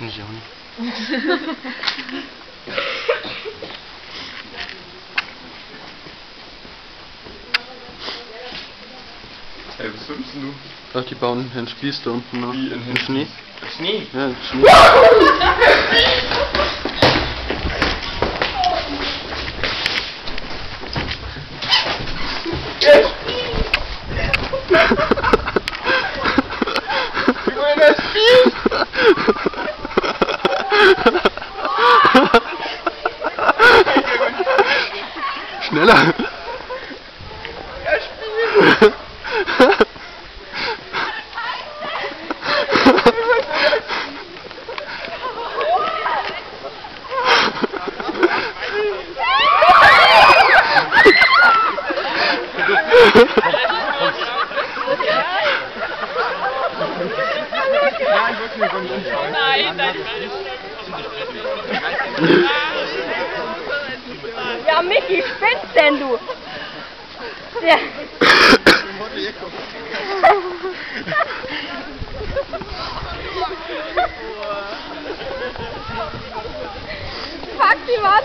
Ich auch nicht. Ey, was denn du? Ach, die bauen einen Spieß da unten nach. Wie in Im Schnee. Schnee? Ja, Schnee. Spieß! Schneller! Nein, nein, Ja, Micky, spinnst denn du? Ja. Pack die Wand.